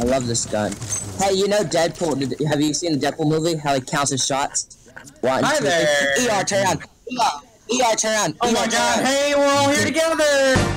I love this gun. Hey, you know Deadpool? Have you seen the Deadpool movie? How he counts his shots? One, Hi two, there. ER, turn on. ER, ER, turn on. Oh my god, hey, we're all here together!